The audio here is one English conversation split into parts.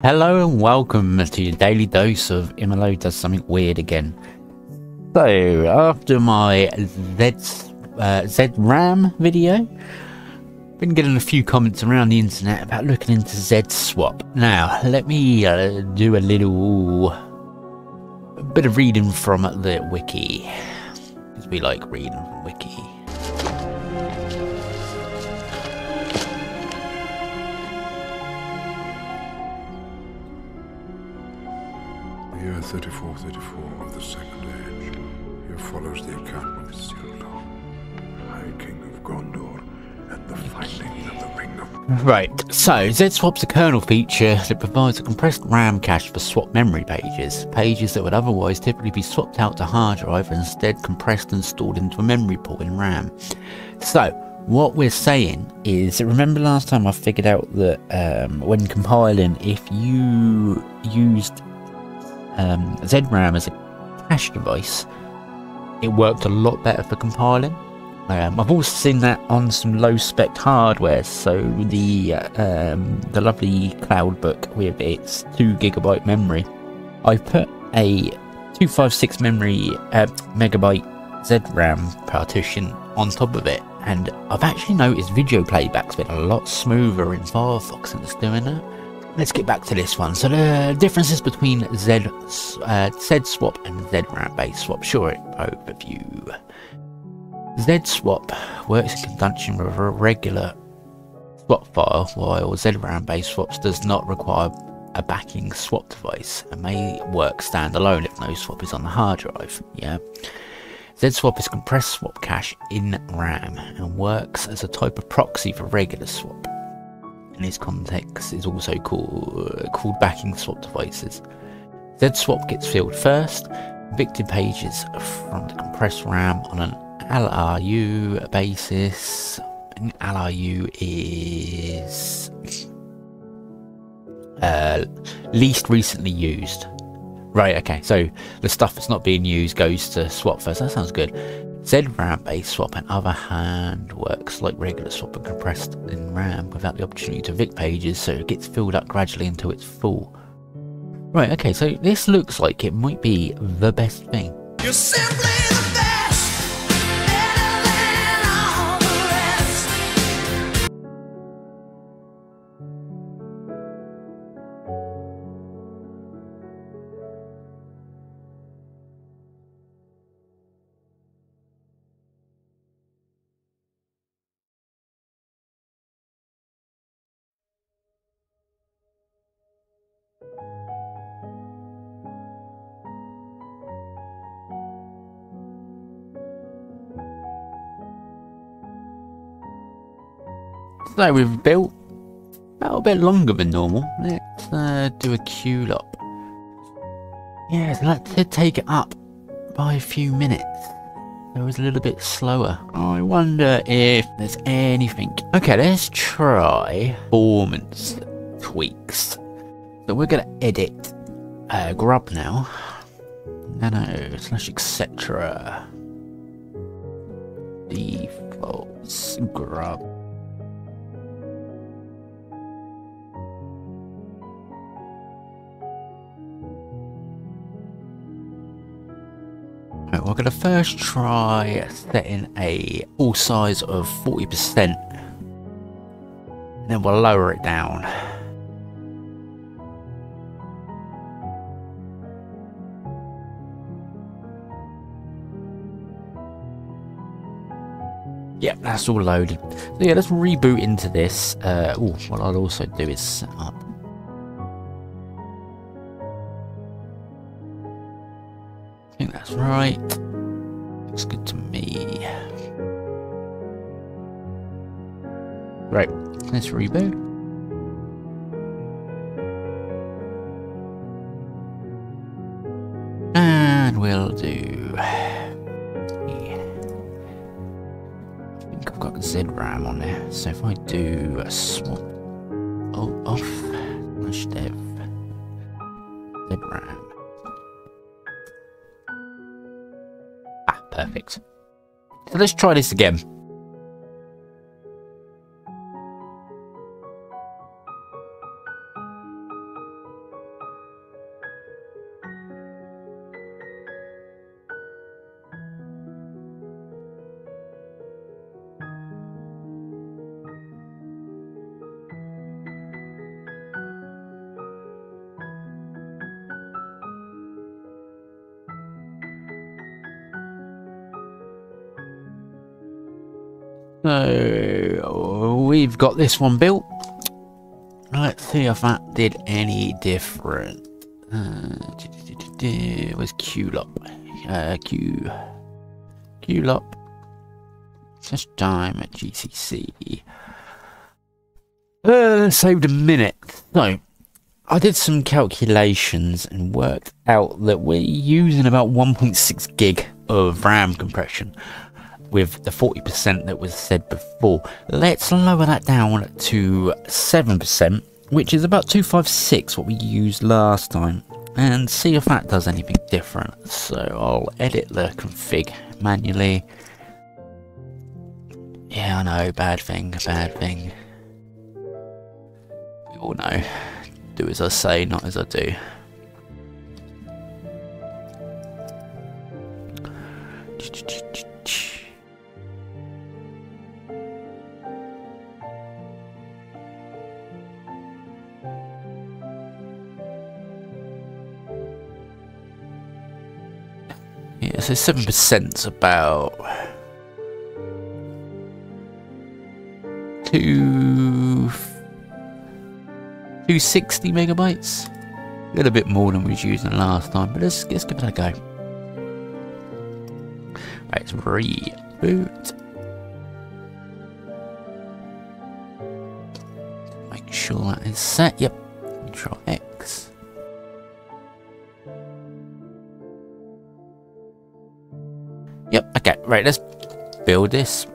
Hello and welcome to your daily dose of Immolo does something weird again. So, after my Z, uh, ZRAM video, been getting a few comments around the internet about looking into Z-Swap. Now, let me uh, do a little a bit of reading from the wiki, because we like reading from wiki. Year 3434 of the Second Age. Here follows the account of Isildur, High King of Gondor, and the finding of the Ring of... Right, so Z-Swap's a kernel feature that provides a compressed RAM cache for swap memory pages, pages that would otherwise typically be swapped out to hard drive and instead compressed and stored into a memory pool in RAM. So, what we're saying is, remember last time I figured out that um, when compiling, if you used um, ZRAM as a cache device, it worked a lot better for compiling. Um, I've also seen that on some low spec hardware. So the uh, um, the lovely CloudBook with its two gigabyte memory, I put a 256 memory uh, megabyte ZRAM partition on top of it, and I've actually noticed video playback's been a lot smoother in Firefox and it's doing that. Let's get back to this one. So the differences between Z, uh, Z swap and ZRAM base swap. Sure, overview. Z swap works in conjunction with a regular swap file, while ZRAM based swaps does not require a backing swap device and may work standalone if no swap is on the hard drive. Yeah. Z-swap is compressed swap cache in RAM and works as a type of proxy for regular swap in this context is also called, uh, called backing swap devices. Z-swap gets filled first, evicted pages from the compressed RAM on an LRU basis. An LRU is uh, least recently used. Right, okay, so the stuff that's not being used goes to swap first. That sounds good. ZRAM based swap, on other hand, works like regular swap and compressed in RAM without the opportunity to evict pages, so it gets filled up gradually until it's full. Right, okay, so this looks like it might be the best thing. So we've built about a bit longer than normal. Let's uh, do a qlop. Yes, that did take it up by a few minutes. It was a little bit slower. I wonder if there's anything. Okay, let's try performance tweaks. So we're gonna edit uh, grub now. Nano slash etc. Defaults grub. We're gonna first try setting a all size of 40%. And then we'll lower it down. Yep, that's all loaded. So yeah, let's reboot into this. Uh, ooh, what I'll also do is set up think that's right. Looks good to me. Right, let's reboot. And we'll do. I think I've got ZRAM on there. So if I do a swap oh, off slash dev ZRAM. Perfect. So let's try this again. So we've got this one built. Let's see if that did any different. Uh, where's QLOP? Uh, Q. QLOP. Just time at GCC. Uh, saved a minute. So, I did some calculations and worked out that we're using about 1.6 gig of RAM compression with the 40% that was said before. Let's lower that down to 7%, which is about 256 what we used last time, and see if that does anything different. So I'll edit the config manually. Yeah, I know, bad thing, bad thing. We all know. Do as I say, not as I do. So seven percent's about two two sixty megabytes. A little bit more than we was using last time, but let's let's give it a go. Right, let's reboot. Make sure that is set. Yep. Control X. Yep, okay, right, let's build this.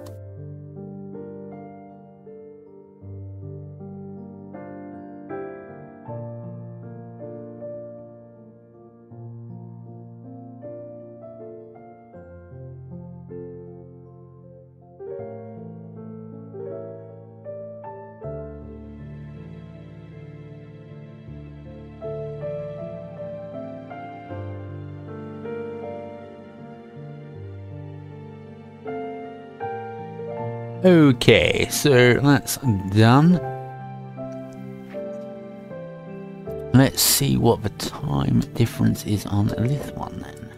Okay, so that's done. Let's see what the time difference is on this one then.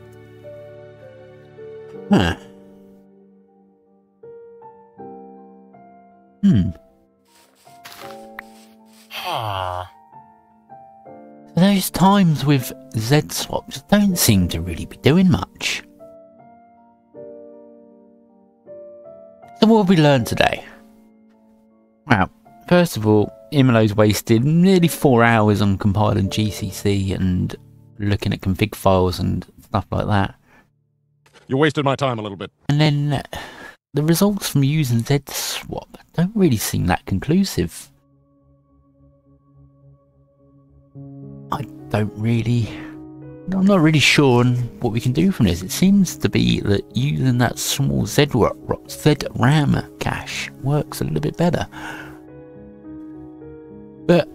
Huh. Hmm. Those times with Z swaps don't seem to really be doing much. Have we learned today? Well, first of all, Immolo's wasted nearly four hours on compiling GCC and looking at config files and stuff like that. You wasted my time a little bit. And then uh, the results from using ZSwap don't really seem that conclusive. I don't really... I'm not really sure on what we can do from this. It seems to be that using that small Z RAM cache works a little bit better. But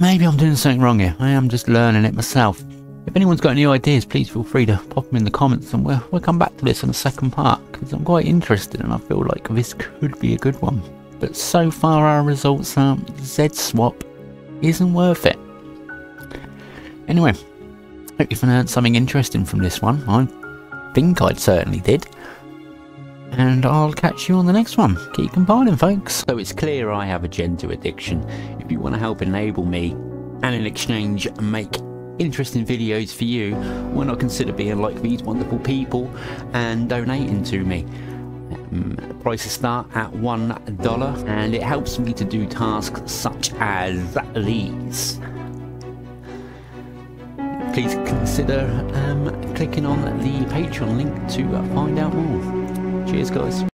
maybe I'm doing something wrong here. I am just learning it myself. If anyone's got any ideas, please feel free to pop them in the comments and we'll, we'll come back to this in the second part because I'm quite interested and I feel like this could be a good one. But so far our results are Z-Swap isn't worth it. Anyway, hope you've learned something interesting from this one. I think I certainly did. And I'll catch you on the next one. Keep compiling, folks. So it's clear I have a Gentoo addiction. If you want to help enable me and in exchange make interesting videos for you, why not consider being like these wonderful people and donating to me? Um, prices start at one dollar and it helps me to do tasks such as these please consider um, clicking on the Patreon link to find out more. Cheers, guys.